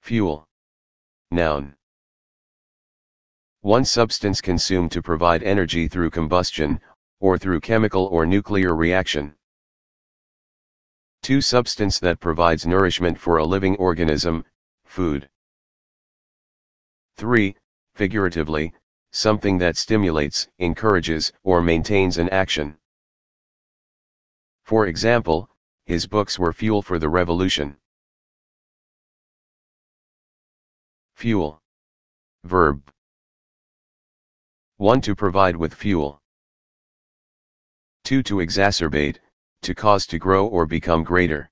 Fuel. Noun. One substance consumed to provide energy through combustion, or through chemical or nuclear reaction. Two substance that provides nourishment for a living organism, food. 3. Figuratively, something that stimulates, encourages, or maintains an action. For example, his books were fuel for the revolution. Fuel. Verb. 1. To provide with fuel. 2. To exacerbate, to cause to grow or become greater.